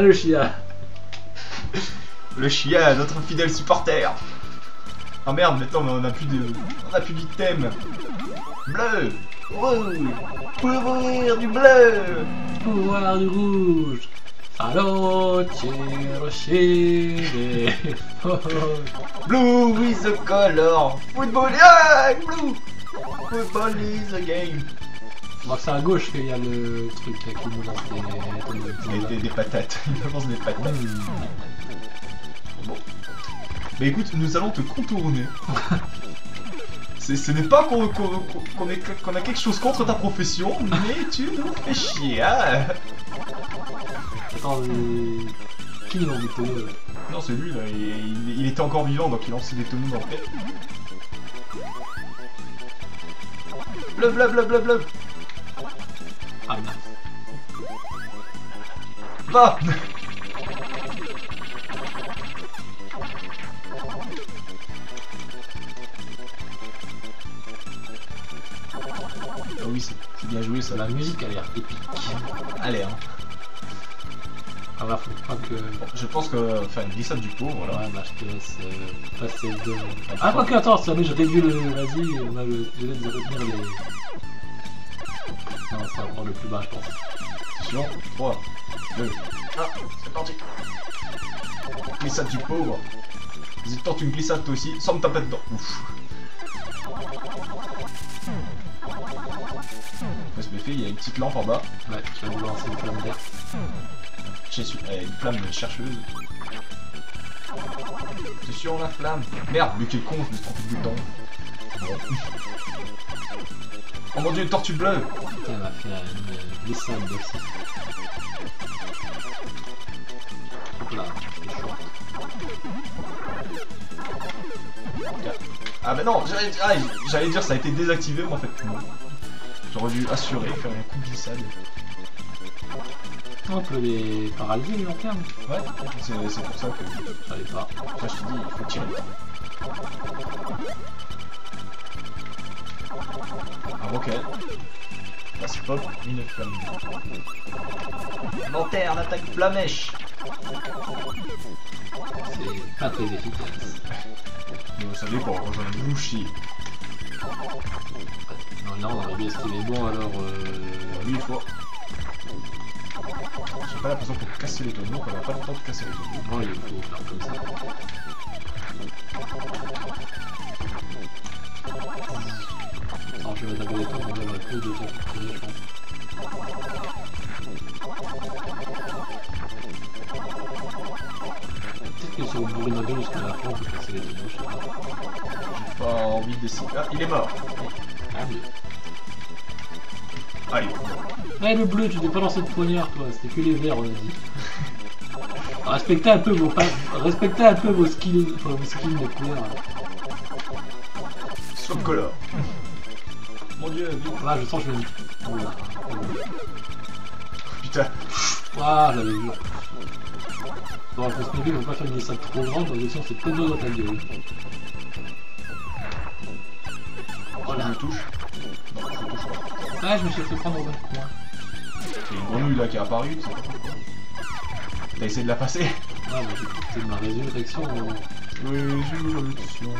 Ah, le chien. Le chien, notre fidèle supporter. Ah merde, maintenant mais on a plus de. On a plus d'items. Bleu Rouge Pouvoir du bleu Pouvoir du rouge. Allô, rocher Blue is the color Football Blue Football is the game Bon, c'est à gauche qu'il y a le truc là, qui nous lance des, des, des, des patates, il nous lance des patates. Mmh. Bon. Mais écoute, nous allons te contourner. ce n'est pas qu'on qu qu qu'on a quelque chose contre ta profession, mais tu nous fais chier, hein Attends, mais... Qui lance des tonneaux là? Non, c'est lui là, il, il, il, était encore vivant donc il lançait des tonneaux dans le tête. Bleu, bleu, bleu, bleu, bleu Ah mince. Va Ah oui, c'est bien joué ça. La musique a l'air épique. Allez, hein. Ah bah faut pas que... Bon, je pense que... Enfin, une glissade du pot, voilà. Ouais, bah je te laisse euh, passer de... Ah, quoi que, attends, ça mais j'ai réduit le... Vas-y, on a le... Je vais retenir les... Ça va prendre le plus bas, je pense. Attention, 3, 2, 1, c'est parti Glissade du pauvre. Vas-y, tente une glissade toi aussi, sans me taper dedans. Ouf. Se méfier, il y a une petite lampe en bas. Ouais, tu vas nous lancer une flamme verte. J'ai su, eh, une flamme chercheuse. Attention la flamme. Merde, mais quel con, je me suis trompé de bouton. Oh mon dieu, une tortue bleue Putain, elle m'a fait une glissade aussi. Là, c'est chaud. Ah bah non, j'allais ah, j'allais dire ça a été désactivé, mais en fait non. J'aurais dû assurer, faire un coup de glissade. On peut les paralyser les lanternes Ouais, c'est pour ça que Je savais pas. ça je te dis, il faut tirer. Ah ok. Là c'est pop, une flamme. Lanterne, attaque flamèche C'est pas très efficace. Mais vous savez pour rejoindre vous chier. Non, là on aurait bien esquivé bon alors... Euh... Oui, il faut. J'ai pas l'impression pour casser les tonneaux qu'on a pas le temps de casser les tonneaux. Non, il faut faire comme ça. Le bleu, tu t'es pas lancé de poignard, toi, c'était que les verts, on a dit. Respectez un peu vos, pa- respectez un peu vos skills, enfin, vos skills de couleur. Swap color. Mon dieu, vite. Là, je sens que je vais... Oh là. Putain. Ah, j'avais vu. Bon, faut se méfier, faut pas faire une glissade trop grande, parce que sinon c'est peut-être dans ta gueule. Oh là, je touche. Non, je touche pas. Ah, je me suis fait prendre au bon coin. Il y a une grenouille là qui est apparue, tu sais. T'as essayé de la passer? Ah, mais de ma résurrection. euh. Résurrection.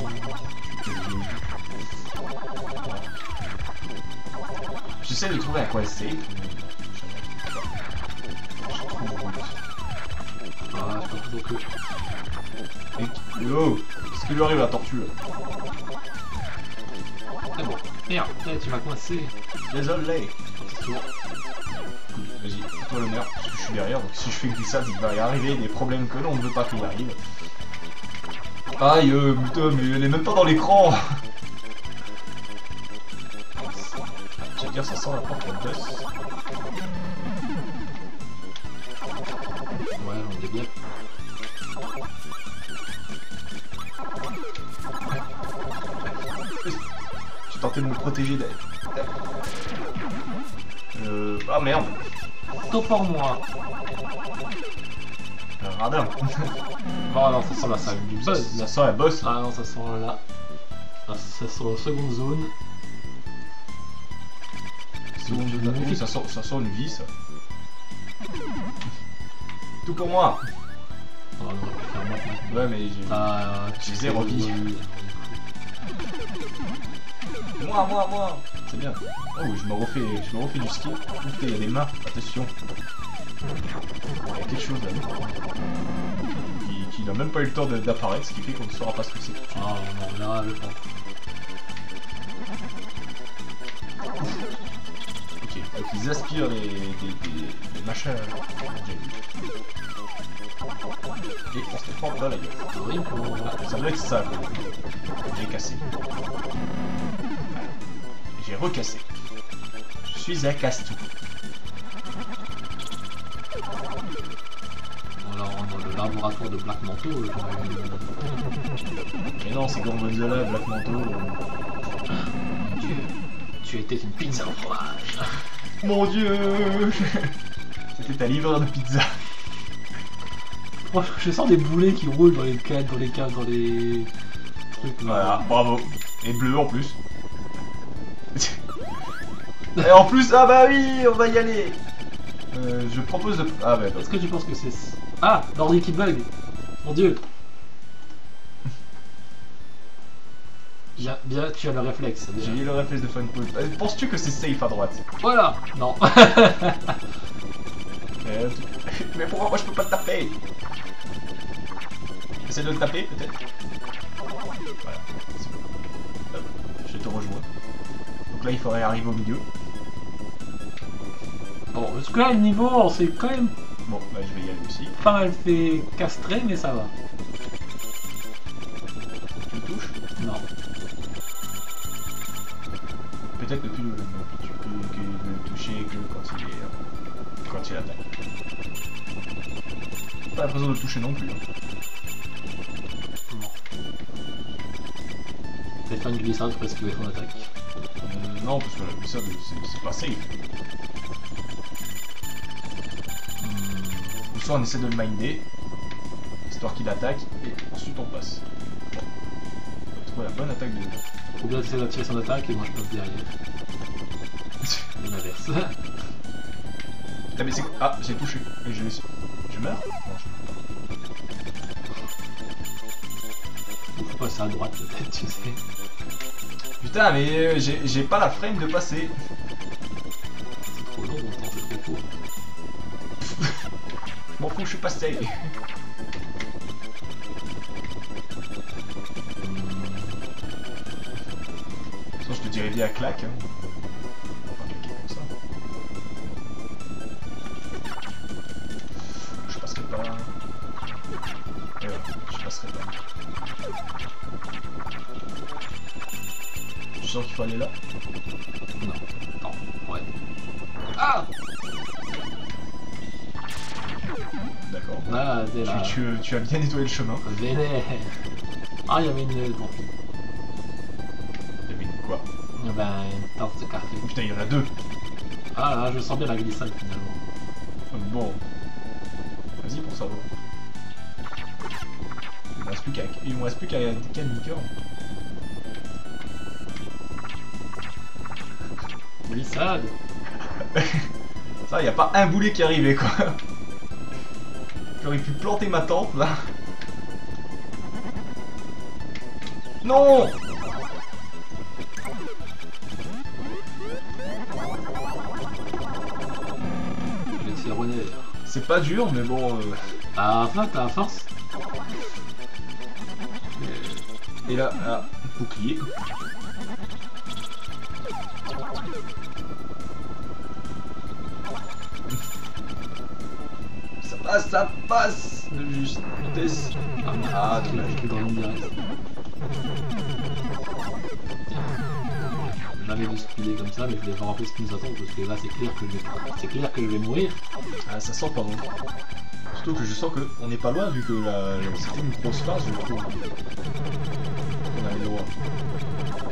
J'essaie de trouver à quoi elle save. Ah, je pense que... Yo Qu'est-ce qui lui arrive à la tortue C'est bon. Merde, tu m'as coincé. Désolé À parce que je suis derrière, donc si je fais glissade, il va y arriver des problèmes que l'on ne veut pas qu'il arrive. Aïe, euh, mais elle est même pas dans l'écran J'allais dire, ça sent la porte de boss. Ouais, on est. J'ai tenté de me protéger d'elle. Euh... Ah merde Top pour moi. Radin Oh non, ça sent la salle du buzz. Ça sent la boss. Ah non, ça sent là. Ah, ça sent la seconde zone. Seconde de la- ça, sent, ça sent une vie ça. Tout pour moi. Oh, on aurait pu faire moi maintenant. Ouais, mais j'ai. Ah, J'ai zéro vie. Moi, moi, moi. C'est bien. Oh, je me refais, je me refais du ski. Oh, putain, il y a des mains. Attention. Il y a quelque chose là. Qui, qui n'a même pas eu le temps d'apparaître, ce qui fait qu'on ne saura pas ce que c'est. Ah non, là, le temps. Ok, donc ils aspirent les, des, machins. Et on se prend dans la gueule. Oui, pour... Ah, ça doit être ça. J'ai cassé. J'ai recassé. Je suis un casse-tout. On va rendre le laboratoire de Black Manteau. euh, quand même. Mais non, c'est Gorgonzola, Black Manteau. euh. Dieu, tu étais une pizza au fromage. Mon dieu C'était ta livreur de pizza. Je sens des boulets qui roulent dans les cases, dans les cases, dans les trucs. là. Voilà, bravo. Et bleu en plus. Et en plus, ah bah oui, on va y aller Euh, Je propose de... Ah bah, Est-ce que tu penses que c'est... Ah L'ordi qui bug Mon dieu Bien, bien, tu as le réflexe. j'ai eu le réflexe de fun. Euh, Penses-tu que c'est safe à droite? Voilà Non Euh, Mais pourquoi moi je peux pas te taper? Essaie de le taper peut-être Voilà. Je te rejoins. Donc là il faudrait arriver au milieu. Bon, jusque là, le niveau, on s'est quand même Bon, bah je vais y aller aussi. pas mal fait castrer, mais ça va. Tu le touches? Non. Peut-être ne plus le, que, que le toucher que quand il est quand il attaque. Pas l'impression de le toucher non plus. hein. Non. Peut-être faire une glissade pour esquiver son attaque. Euh, non, parce que la glissade c'est c'est pas safe. Soit on essaie de le minder, histoire qu'il attaque, et ensuite on passe. Bon. On va trouver la bonne attaque de. Ou bien essayer d'attirer son attaque et moi je passe derrière. L'inverse. Ah, mais c'est. Ah, j'ai touché. Et je, je meurs? Non, je meurs passer à droite peut-être, tu sais. Putain, mais euh, j'ai pas la frame de passer. Je suis passé. Sinon, je te dirais bien à claque. Hein. Tu, as bien nettoyé le chemin. Vénère. Ah, il y avait une... Bon. Il y avait une quoi? Eh ben, une tasse de café. Oh, Putain, il y en a deux. Ah là, je sens bien la glissade finalement. Bon. Vas-y pour savoir. Il me reste plus qu'à... Il me reste plus qu'à licorne. Glissade Ça, y a pas un boulet qui est arrivé quoi. J'aurais pu planter ma tente là. Non. C'est pas dur, mais bon. euh, Ah, enfin, t'as la force Et là, là, bouclier. Passe, ça passe De justesse. Ah, Ah, dommage. cliqué dans le direct. Jamais dû speeder comme ça, mais je vais vous rappeler ce qui nous attend parce que là c'est clair que je vais, c'est clair que je vais mourir. Ah, ça sent pas bon. Surtout que je sens que on n'est pas loin vu que la... c'était une grosse phase, je trouve. On avait le droit.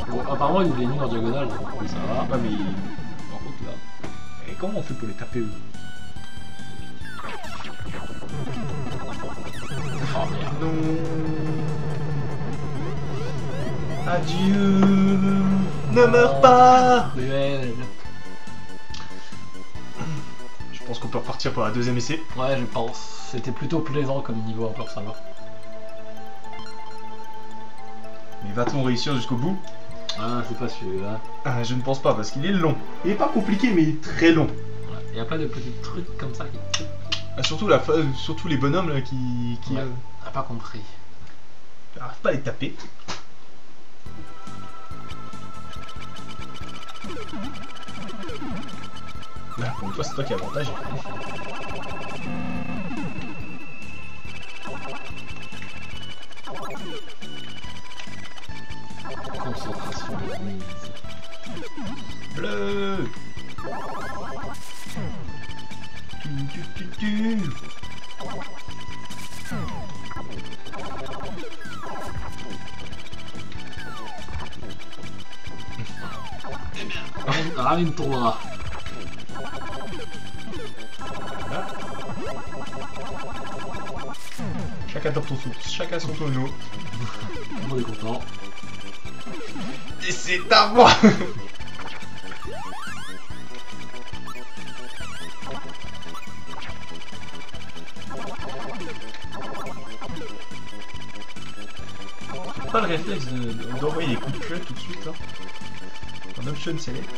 Bon, apparemment il est mis en diagonale, donc oui, ça va. Ah, mais par contre là. Et comment on fait pour les taper eux? Non. Adieu. Ne meurs pas. Cruel. Je pense qu'on peut repartir pour la deuxième essai. Ouais, je pense. C'était plutôt plaisant comme niveau encore, ça va. Mais va-t-on réussir jusqu'au bout? Ah, c'est pas celui-là. Ah, Je ne pense pas parce qu'il est long. Il est pas compliqué mais il est très long. Il y a pas de petits trucs comme ça qui. Ah, surtout, la fa- surtout les bonhommes là qui, qui Ouais. euh, T'as pas compris. arrivent pas à les taper. Là, pour fois, c'est toi qui as avantage. Concentration de mise. Bleu Tu, tu, tu, tu. Ramène- Ramène-toi. Voilà. Chacun son sou- chacun son tonneau. Monde est content. Et c'est à moi pas le réflexe de- de- d'envoyer les coups de queue tout de suite là. En option select.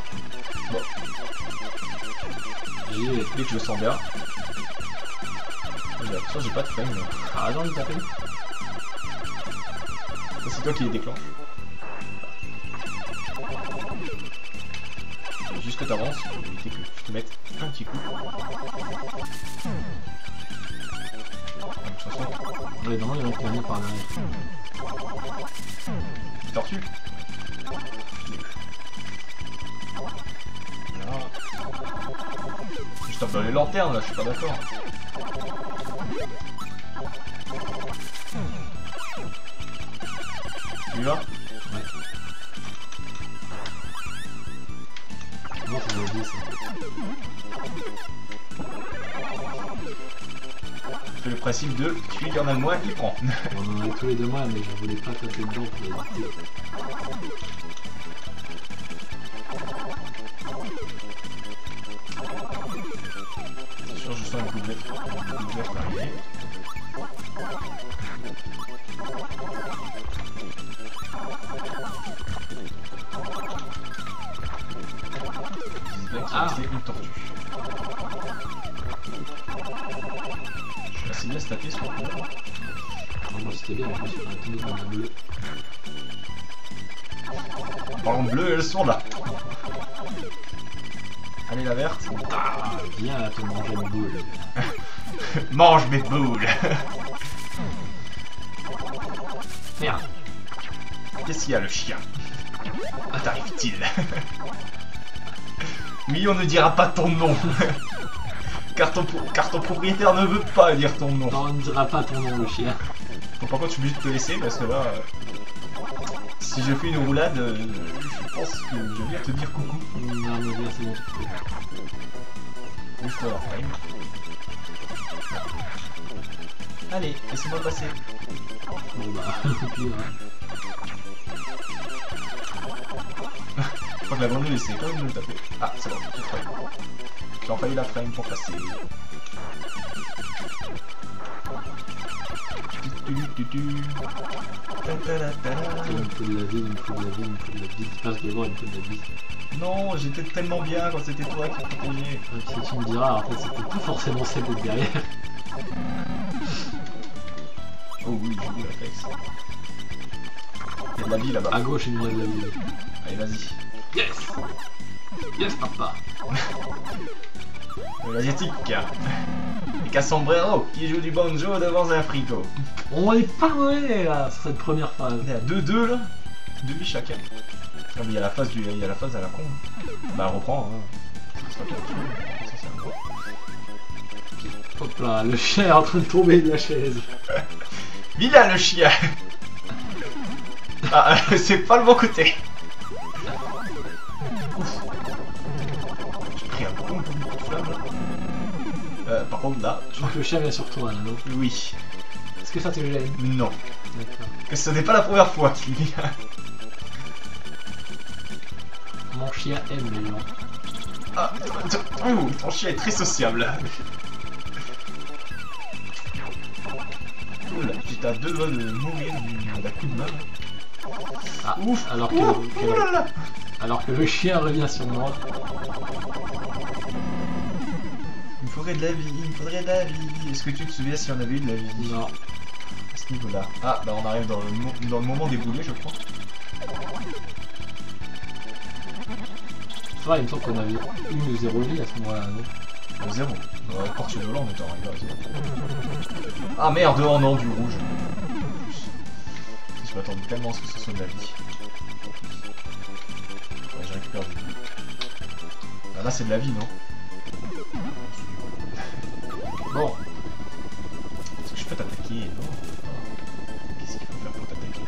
Bon, J'ai dès que je sens bien. J'ai l'impression que j'ai pas de là. Ah non, il t'appelle C'est toi qui les déclenche. Juste que t'avances pour éviter que je te mette un petit coup. De toute façon, il va te gagner par derrière. tortue. Tape dans les lanternes là, je suis pas d'accord. Ouais. Non, ça. C'est le principe de celui qui en a le moins, il prend. On en avait tous les deux mois, mais je voulais pas taper dedans pour éviter. C'était bien, dans la bleue. Bleu, elles sont là. Allez, la verte. Ah, viens te manger une boule. Mange mes boules. Merde. Qu'est-ce qu'il y a, le chien? Ah, t'arrive-t-il? Oui, on ne dira pas ton nom. car, ton, car ton propriétaire ne veut pas dire ton nom. Non, on ne dira pas ton nom, le chien. Bon, par contre, je suis obligé de te laisser parce que là, euh, si je fais une roulade, euh, je pense que je viens te dire coucou. Non, mais bien, c'est bon. Bouge-toi la frame. Allez, laissez-moi passer. Bon bah, au pire. hein. Je crois que la grenouille essaie quand même de me taper. Ah, c'est bon, j'ai frame. J'ai enfailli la frame pour passer. La. Non, j'étais tellement bien quand c'était toi qui. Même si tu me diras, en fait, c'était pas forcément celle de derrière. Oh oui, j'ai vu la flex. Il y a de la vie là-bas. À gauche, il y a de la vie. Allez, vas-y. Yes Yes, papa Euh, L'asiatique. Et qu'à sombrero qui joue du banjo devant un frigo. On est pas mauvais là sur cette première phase. On est à 2-2 là. 2 vies chacun. Mais il y a la phase du, il y a la phase à la con. hein. Bah reprends. Hein. Ça. Hop là, le chien est en train de tomber de la chaise. Vilain le chien Ah, c'est pas le bon côté J'ai pris un bon coup de flamme. Euh, par contre là, Je crois que le chien vient sur toi là, non oui, Est-ce que ça te gêne non. D'accord. Ce n'est pas la première fois qu'il vient. Mon chien aime les gens. Ah, oh, ton chien est très sociable. Oula, j'étais à deux doigts de mourir du- d'un coup de main. Ah, Ouf, alors que, que- alors que le chien revient sur moi. Faudrait de la vie, il me faudrait de la vie. Est-ce que tu te souviens si on avait eu de la vie? Non. à ce niveau-là Ah, bah on arrive dans le, mo- dans le moment des boulets, je crois. Il me semble qu'on avait une ou zéro vie à ce moment-là. non? Euh, zéro. Ouais, à partir de on à zéro. Ah merde, oh non, du rouge. Je m'attendais tellement à ce que ce soit de la vie. Ouais, je récupère du vie. Ah, là, c'est de la vie, non? Bon, Est-ce que je peux t'attaquer? Non. Ah. Qu'est-ce qu'il faut faire pour t'attaquer?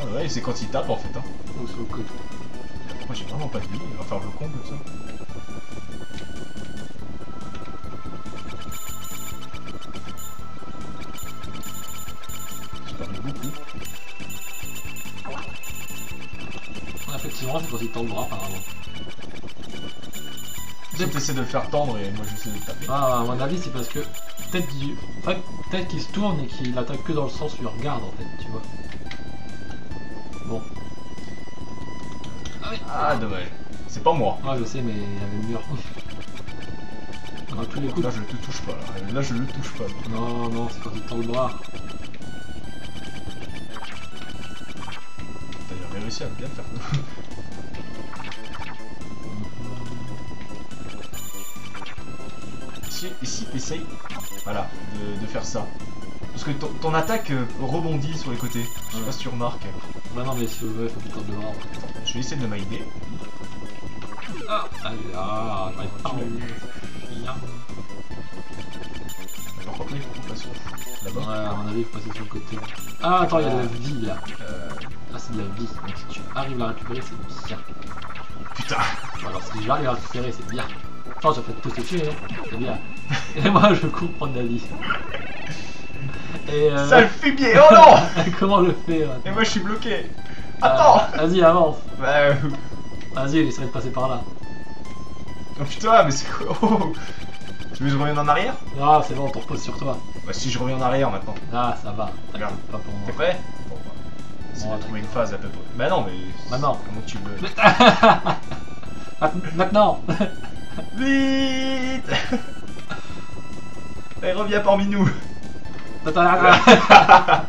Ah ouais, c'est quand il tape en fait. Hein. côté. Moi j'ai vraiment pas de vie, il va faire le con comme ça. J'ai perdu beaucoup. Effectivement, c'est quand il tend le bras, apparemment. Peut-être t'essaies de le faire tendre et moi j'essaie de le taper. Ah, à mon avis, c'est parce que peut-être qu'il en fait, peut-être qu'il se tourne et qu'il attaque que dans le sens où il regarde, en fait, tu vois. Bon. Ah oui. Ah dommage. C'est pas moi. Ouais, je sais, mais il y avait le mur. Tous les coups. Là je te touche pas. Là, là je le touche pas. Non, non, c'est quand il tend le bras. T'as réussi à bien faire. si, et si t'essayes, voilà, de, de faire ça. Parce que ton, ton attaque euh, rebondit sur les côtés. Je sais pas si tu remarques. Bah non, mais si tu veux, faut qu'il bras. en fait. Je vais essayer de m'aider. Ah, ah, ah, j'arrive pas. Alors contre, il faut qu'on passe Ouais, là-bas. à mon avis, il faut passer sur le côté. Ah, attends, il y a de la vie là. Euh, Ah, c'est de la vie. Donc si tu arrives à la récupérer, c'est bien. putain. Bon, alors si arriver à la récupérer, c'est bien. Attends, je vais peut-être tuer, hein. c'est bien. Et moi, je cours prendre la vie. Et euh, Ça le fait bien. Oh non comment le faire Et moi je suis bloqué. Attends Vas-y, avance. Bah, euh, Vas-y, essaie de passer par là. Oh putain, mais c'est quoi Oh Tu veux que je revienne en arrière? Ah, c'est bon, on te repose sur toi. Bah si je reviens en arrière maintenant. Ah, ça va. Regarde. T'inquiète pas pour T'es prêt? Bon, bah. C'est Bon, trouver une phase à peu près. Bah non, mais. Non. Comment tu veux Maintenant Vite Allez, reviens parmi nous Attends.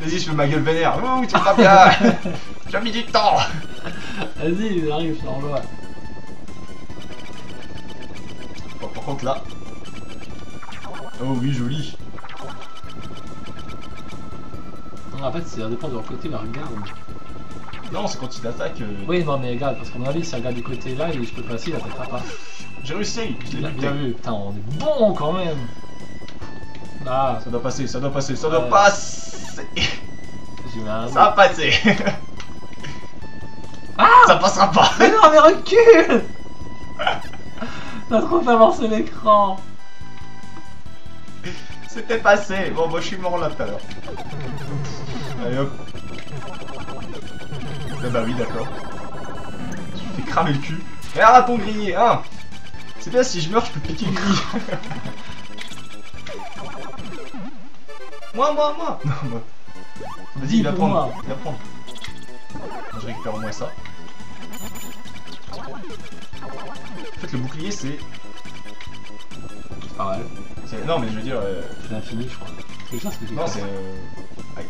Vas-y, je fais ma gueule vénère. Ouh, tu vas bien Tu as mis du temps Vas-y, il arrive, je t'envoie. Bon, par contre, là. Oh oui, joli. Non, en fait, ça dépend de leur côté, la regarde. Non, c'est quand il attaque. euh, Oui, non, mais regarde, parce qu'à mon avis, si elle regarde du côté là, et je peux passer, il attaquera pas. J'ai réussi Je l'ai Bien, vu, putain, on est bon quand même. Ah, Ça doit passer, ça doit passer, ça doit passer. Ça va passer Ah Ça passera pas Mais non, mais recule T'as trop fait avancer l'écran C'était passé Bon, moi je suis mort là tout à l'heure. Allez hop Ah bah oui, d'accord. Tu fais cramer le cul. Et un raton grillé, hein C'est bien, si je meurs, je peux piquer une grille. moi, moi, moi Non, moi. Vas-y, il va prendre. moi. Il va prendre. Moi, je récupère au moins ça. En fait, le bouclier, c'est... C'est pas mal. Non, mais je veux dire... euh, C'est l'infini, je crois. C'est ça, c'est Non, c'est... Euh... Aïe.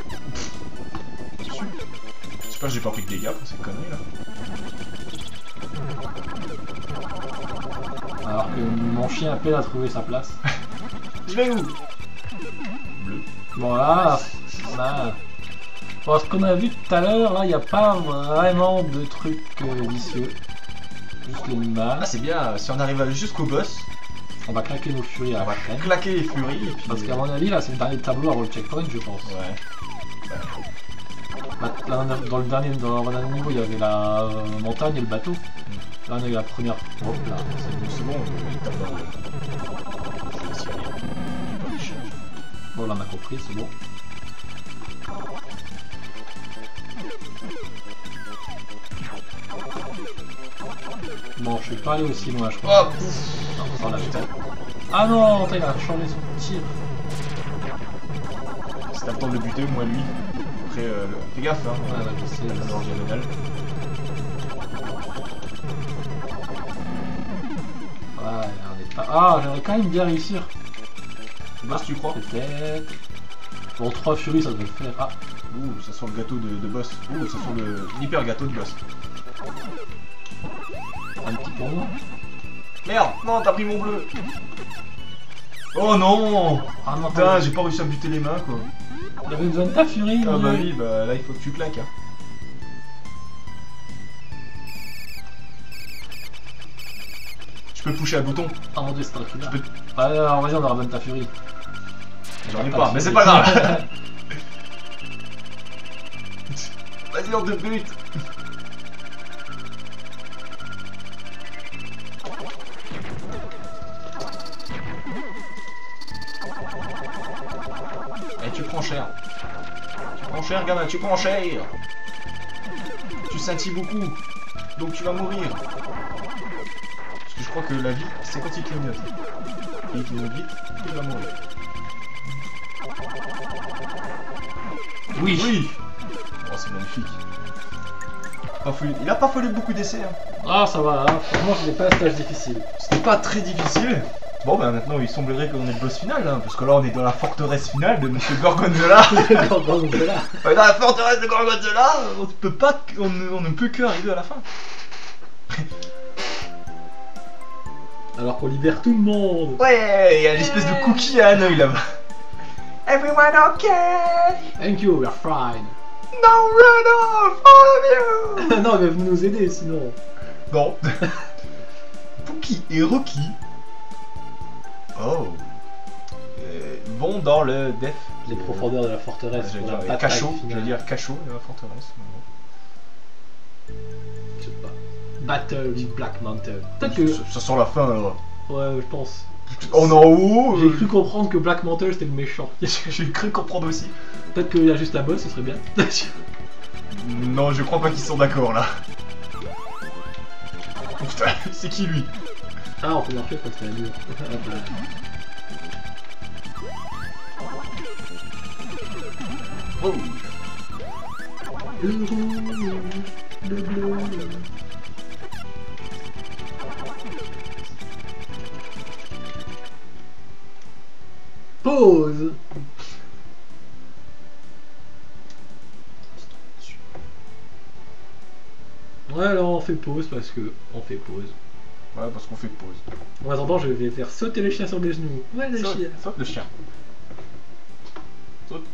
Je J'espère que j'ai pas pris de dégâts pour cette connerie, là. Alors que mon chien a peine à trouver sa place. Je vais où? Bleu. Bon là, là. Bon, ce qu'on a vu tout à l'heure, là, il n'y a pas vraiment de trucs euh, vicieux. Juste les Ah, c'est bien, si on arrive jusqu'au boss, On va claquer nos furies à la retraite. claquer les furies et puis... Parce qu'à mon avis, là, c'est le dernier tableau avant le checkpoint, je pense. Ouais. Là, dans le dernier, dans le dernier niveau, il y avait la euh, montagne et le bateau. Là, on a eu la première. Hop là, c'est bon. C'est bon. Je vais essayer. Charges. Bon, là, on a compris, c'est bon. Bon, je vais pas aller aussi loin, je crois. Hop Non. Ah non, il a changé son tir. Si t'as le temps de le buter, moi lui. Après, euh, fais gaffe, hein. Ouais, ouais, je sais, je danger rénale. Ouais, on est pas. Ah, j'aimerais quand même bien réussir. Boss, tu crois? Peut-être. Bon, 3 furies, ça devrait le faire. Ah, Ouh, ça sent le gâteau de, de boss. Ouh, ça sent le l'hyper gâteau de boss. Pour moi. Merde, non, t'as pris mon bleu. Oh non Ah non, Putain, j'ai pas réussi à buter les mains, quoi. J'avais besoin de ta furie. Ah bah oui, bah là, il faut que tu claques, hein. Je peux pusher un bouton Ah mon dieu, c'est un killer. Je peux- Ah, alors, vas-y, on aura besoin de ta furie. J'en ai Ah, pas, pas mais c'est pas grave Vas-y, on te bute cher. Tu prends cher, gamin, tu prends cher. Tu scintilles beaucoup. Donc tu vas mourir. Parce que je crois que la vie, c'est quand il clignote. Et il clignote vite, il va mourir. Oui. Oui Oh, c'est magnifique. Pas fallu- Il a pas fallu beaucoup d'essais. Hein. Ah, ça va, hein. franchement, c'était pas un stage difficile. C'était pas très difficile. Bon, bah maintenant, il semblerait qu'on est le boss final, hein, parce que là, on est dans la forteresse finale de Monsieur Gorgonzola. Gorgonzola. Dans la forteresse de Gorgonzola, on ne peut pas, on on ne peut que arriver à la fin. Alors qu'on libère tout le monde. Ouais, il y a l'espèce de cookie à un œil là-bas. Everyone okay? Thank you, we're fine. No run off, all of you! non, va venir nous aider sinon. Non. Pookie et Rocky. Oh. Euh, vont dans le def. Les profondeurs de la forteresse. J'allais pour la dire cachot. J'allais dire cachot de la forteresse. Je sais pas. Battle with Black Mountain. Que. ça, ça sent la fin alors. Ouais, je pense. On en haut. J'ai euh, cru comprendre que Black Mantle c'était le méchant. J'ai cru comprendre aussi. Peut-être qu'il y a juste un boss, ce serait bien. Non, je crois pas qu'ils sont d'accord là. Putain, c'est qui lui? Ah, on peut marcher quand c'était un mur. Oh. Le rouge, le bleu. Pause Ouais, alors on fait pause parce que on fait pause. Ouais, parce qu'on fait pause. En attendant, je vais faire sauter le chien sur les genoux. Ouais, le Saute, chien. saute le chien. Saute,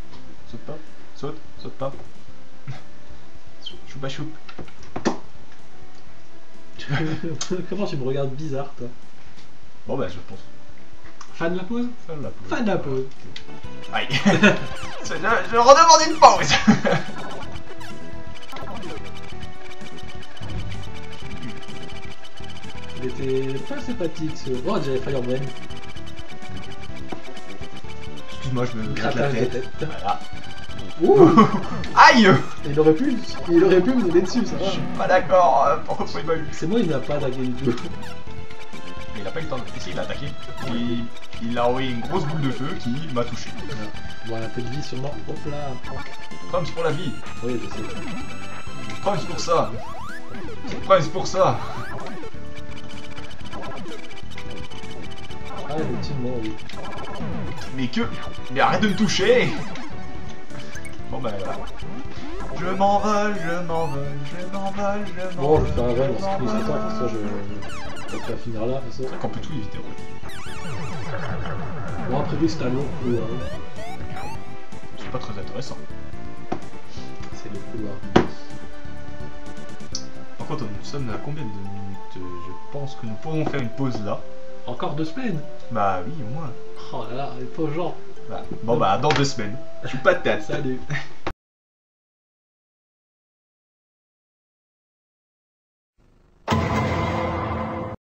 saute pas, saute, saute pas. Choupa choup. Comment tu me regardes bizarre, toi Bon bah je pense. Fan de la pause Fin de la pause. Fin de la pause. Aïe. je, je redemande une pause. Il était pas sympathique ce. Oh, j'avais Fireman. Excuse-moi, je me gratte la tête. tête. Voilà. Ouh Aïe Il aurait pu, il aurait pu me donner dessus, ça Je va. suis pas d'accord. euh, Pourquoi il m'a eu C'est moi, il n'a pas attaqué du tout. Mais il a pas eu le temps de. Si, il a attaqué. Et il a envoyé une grosse boule de feu qui m'a touché. Bon, un peu de vie sûrement. Hop là. Prime pour la vie. Oui, je sais. Pour ça. Prime pour ça. Ah, effectivement, oui. Mais que. Mais arrête de me toucher Bon bah voilà. Je m'envole, je m'envole, je m'envole, je Bon, je m'envole. vais faire un run lorsque plus de temps, ça, je. Je vais pas finir là, ça. C'est vrai qu'on peut tout éviter en fait. Bon, après, c'est un long couloir. hein. C'est pas très intéressant. C'est le couloir. Par contre, nous sommes à combien de minutes? Je pense que nous pourrons faire une pause là. Encore deux semaines Bah oui, au moins. Oh là là, les pauvres gens. Bah, bon bah dans deux semaines. Je suis pas de tête. Salut